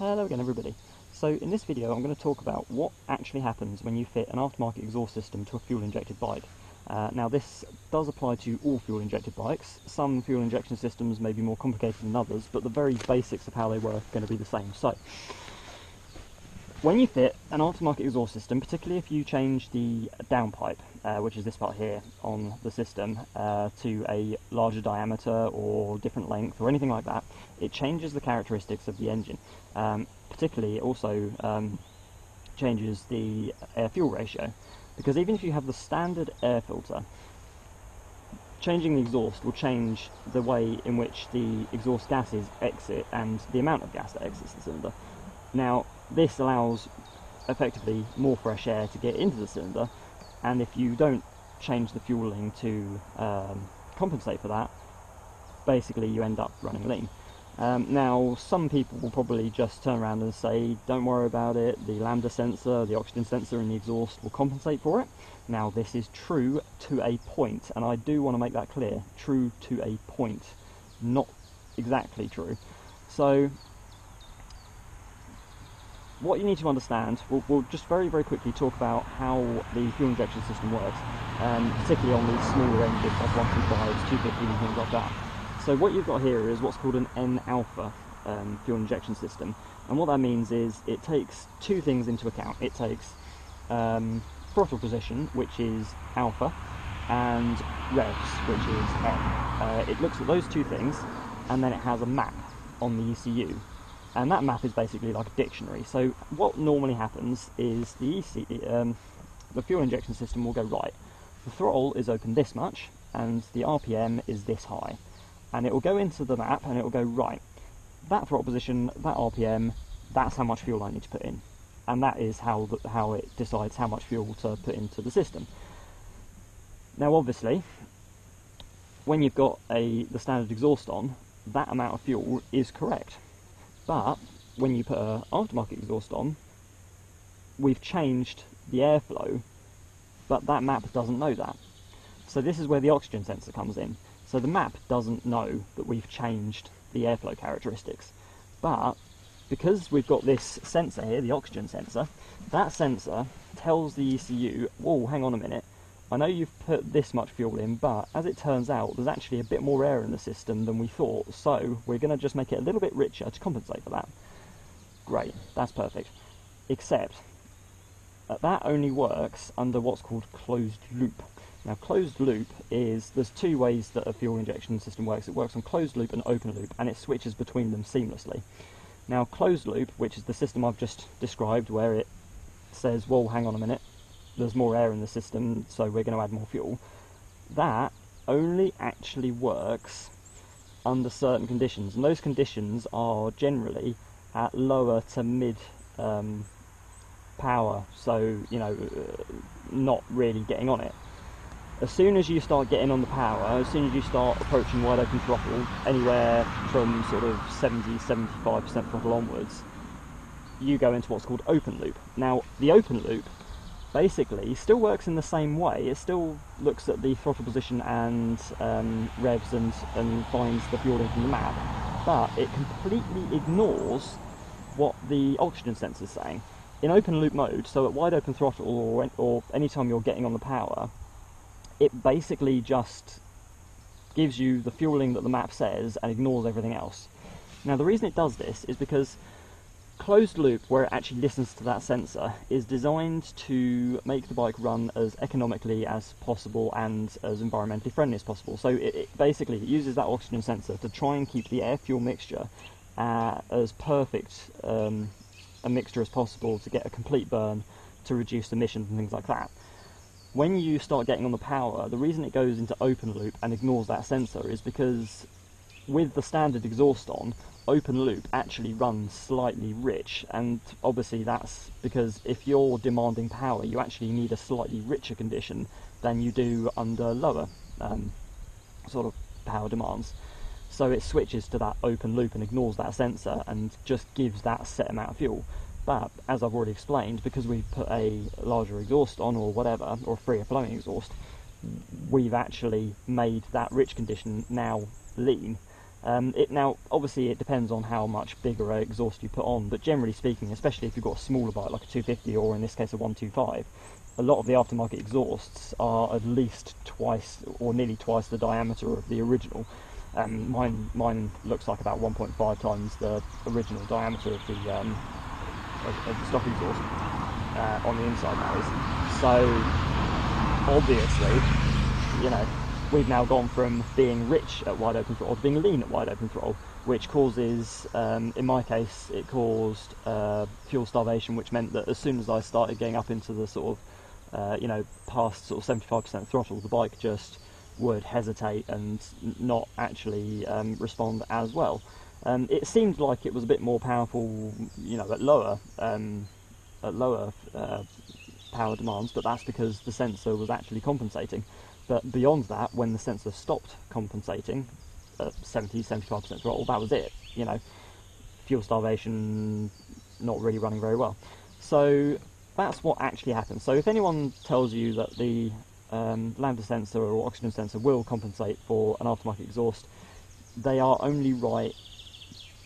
Hello again everybody. So in this video I'm going to talk about what actually happens when you fit an aftermarket exhaust system to a fuel injected bike. Uh, now this does apply to all fuel injected bikes. Some fuel injection systems may be more complicated than others, but the very basics of how they work are going to be the same. So when you fit an aftermarket exhaust system, particularly if you change the downpipe, uh, which is this part here on the system, uh, to a larger diameter or different length or anything like that, it changes the characteristics of the engine. Um, particularly, it also um, changes the air-fuel ratio, because even if you have the standard air filter, changing the exhaust will change the way in which the exhaust gases exit and the amount of gas that exits the cylinder. Now, this allows effectively more fresh air to get into the cylinder, and if you don't change the fueling to um, compensate for that, basically you end up running lean. Um, now, some people will probably just turn around and say, don't worry about it, the lambda sensor, the oxygen sensor and the exhaust will compensate for it. Now, this is true to a point, and I do want to make that clear, true to a point, not exactly true. So, what you need to understand, we'll, we'll, just very, very quickly talk about how the fuel injection system works, um, particularly on these smaller engines like 125s, 250s and things like that. So what you've got here is what's called an N-alpha um, fuel injection system, and what that means is it takes two things into account. It takes um, throttle position, which is alpha, and revs, which is N. Uh, it looks at those two things, and then it has a map on the ECU and that map is basically like a dictionary. So what normally happens is the EC, um, the fuel injection system will go right. The throttle is open this much, and the RPM is this high, and it will go into the map and it will go right. That throttle position, that RPM, that's how much fuel I need to put in, and that is how the, how it decides how much fuel to put into the system. Now, obviously, when you've got a the standard exhaust on, that amount of fuel is correct but when you put an aftermarket exhaust on, we've changed the airflow, but that map doesn't know that. So this is where the oxygen sensor comes in. So the map doesn't know that we've changed the airflow characteristics. But because we've got this sensor here, the oxygen sensor, that sensor tells the ECU, whoa, hang on a minute, I know you've put this much fuel in, but as it turns out, there's actually a bit more air in the system than we thought, so we're going to just make it a little bit richer to compensate for that. Great, that's perfect. Except, that, that only works under what's called closed loop. Now, closed loop is, there's two ways that a fuel injection system works. It works on closed loop and open loop, and it switches between them seamlessly. Now, closed loop, which is the system I've just described, where it says, well, hang on a minute, there's more air in the system, so we're going to add more fuel. That only actually works under certain conditions, and those conditions are generally at lower to mid um, power, so you know, uh, not really getting on it. As soon as you start getting on the power, as soon as you start approaching wide open throttle, anywhere from sort of 70 75% throttle onwards, you go into what's called open loop. Now, the open loop basically still works in the same way. It still looks at the throttle position and um, revs and, and finds the fueling from the map, but it completely ignores what the oxygen sensor is saying. In open loop mode, so at wide open throttle or, or anytime you're getting on the power, it basically just gives you the fueling that the map says and ignores everything else. Now the reason it does this is because closed loop, where it actually listens to that sensor, is designed to make the bike run as economically as possible and as environmentally friendly as possible. So it, it basically uses that oxygen sensor to try and keep the air-fuel mixture uh, as perfect um, a mixture as possible to get a complete burn to reduce emissions and things like that. When you start getting on the power, the reason it goes into open loop and ignores that sensor is because with the standard exhaust on, open loop actually runs slightly rich and obviously that's because if you're demanding power you actually need a slightly richer condition than you do under lower um, sort of power demands. So it switches to that open loop and ignores that sensor and just gives that set amount of fuel. But as I've already explained because we've put a larger exhaust on or whatever or freer flowing exhaust we've actually made that rich condition now lean Um, it now obviously it depends on how much bigger exhaust you put on, but generally speaking, especially if you've got a smaller bike like a 250 or in this case a 125, a lot of the aftermarket exhausts are at least twice or nearly twice the diameter of the original. Um, mine mine looks like about 1.5 times the original diameter of the um, of, of, the stock exhaust uh, on the inside now. So obviously, you know, we've now gone from being rich at wide open throttle to being lean at wide open throttle, which causes, um, in my case, it caused uh, fuel starvation, which meant that as soon as I started getting up into the sort of, uh, you know, past sort of 75% throttle, the bike just would hesitate and not actually um, respond as well. Um, it seemed like it was a bit more powerful, you know, at lower um, at lower uh, power demands, but that's because the sensor was actually compensating. But beyond that, when the sensor stopped compensating at 70, 75% throttle, that was it. You know, fuel starvation, not really running very well. So that's what actually happens. So if anyone tells you that the um, lambda sensor or oxygen sensor will compensate for an aftermarket exhaust, they are only right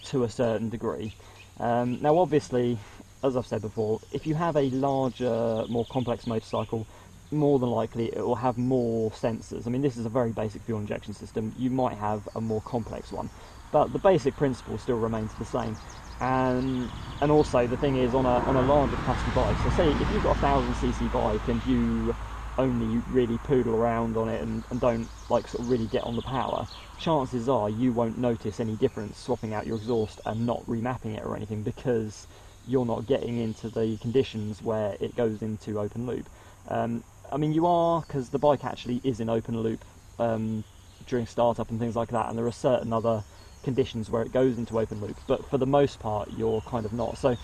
to a certain degree. Um, now, obviously, as I've said before, if you have a larger, more complex motorcycle, more than likely it will have more sensors. I mean, this is a very basic fuel injection system. You might have a more complex one, but the basic principle still remains the same. And and also the thing is on a on a larger capacity bike. So say if you've got a thousand cc bike and you only really poodle around on it and, and don't like sort of really get on the power, chances are you won't notice any difference swapping out your exhaust and not remapping it or anything because you're not getting into the conditions where it goes into open loop. Um, I mean, you are because the bike actually is in open loop um, during startup and things like that, and there are certain other conditions where it goes into open loop. But for the most part, you're kind of not. So,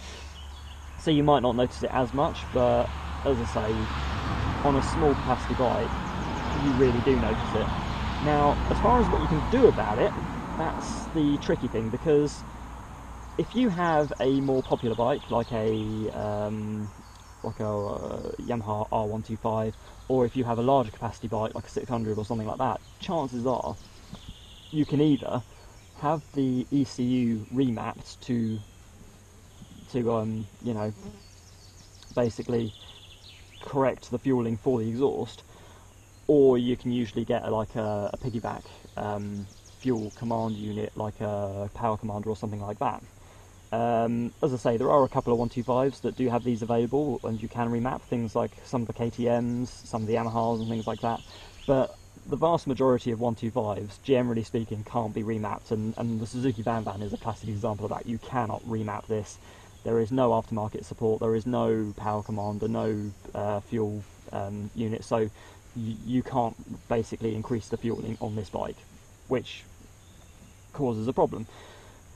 so you might not notice it as much, but as I say, on a small capacity bike, you really do notice it. Now, as far as what you can do about it, that's the tricky thing because if you have a more popular bike like a um, like a uh, Yamaha R125, or if you have a larger capacity bike like a 600 or something like that, chances are you can either have the ECU remapped to to um, you know basically correct the fueling for the exhaust, or you can usually get a, like a, a piggyback um, fuel command unit like a power commander or something like that. Um, as I say, there are a couple of 125s that do have these available, and you can remap things like some of the KTM's, some of the Yamahas, and things like that. But the vast majority of 125s, generally speaking, can't be remapped, and, and the Suzuki Van Van is a classic example of that. You cannot remap this. There is no aftermarket support, there is no power commander, no uh, fuel um, unit, so you, you can't basically increase the fueling on this bike, which causes a problem.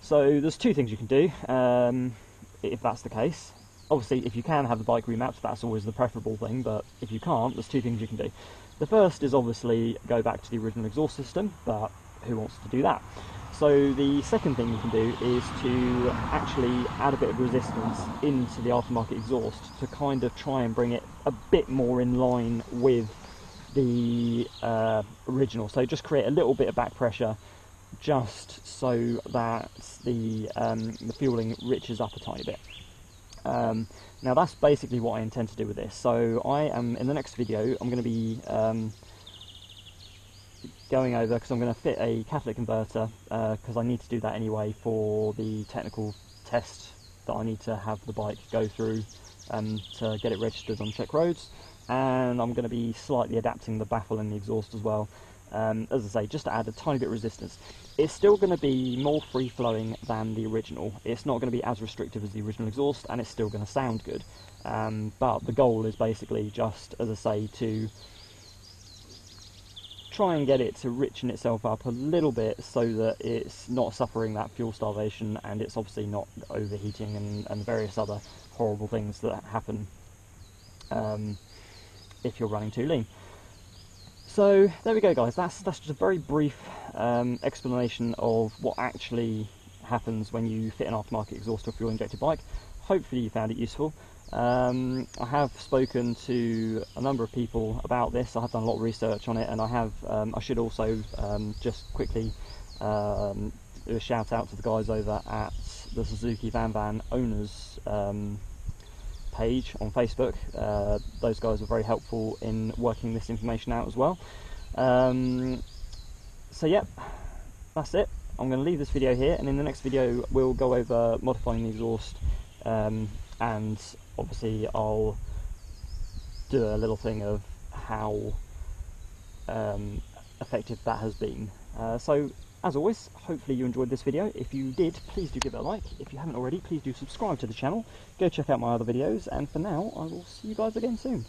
So there's two things you can do um, if that's the case. Obviously, if you can have the bike remapped, that's always the preferable thing, but if you can't, there's two things you can do. The first is obviously go back to the original exhaust system, but who wants to do that? So the second thing you can do is to actually add a bit of resistance into the aftermarket exhaust to kind of try and bring it a bit more in line with the uh, original. So just create a little bit of back pressure just so that the, um, the fueling riches up a tiny bit. Um, now that's basically what I intend to do with this. So I am, in the next video, I'm going to be um, going over, because I'm going to fit a catalytic converter, because uh, I need to do that anyway for the technical test that I need to have the bike go through um, to get it registered on Czech roads. And I'm going to be slightly adapting the baffle and the exhaust as well um, as I say, just to add a tiny bit of resistance. It's still going to be more free flowing than the original. It's not going to be as restrictive as the original exhaust, and it's still going to sound good. Um, but the goal is basically just, as I say, to try and get it to richen itself up a little bit so that it's not suffering that fuel starvation and it's obviously not overheating and, and various other horrible things that happen um, if you're running too lean. So there we go guys, that's, that's just a very brief um, explanation of what actually happens when you fit an aftermarket exhaust to a fuel injected bike. Hopefully you found it useful. Um, I have spoken to a number of people about this, I have done a lot of research on it and I have, um, I should also um, just quickly um, do a shout out to the guys over at the Suzuki Van Van owners um, page on Facebook. Uh, those guys were very helpful in working this information out as well. Um, so, yep, that's it. I'm going to leave this video here, and in the next video, we'll go over modifying the exhaust, um, and obviously, I'll do a little thing of how um, effective that has been. Uh, so, as always, hopefully you enjoyed this video. If you did, please do give it a like. If you haven't already, please do subscribe to the channel. Go check out my other videos, and for now, I will see you guys again soon.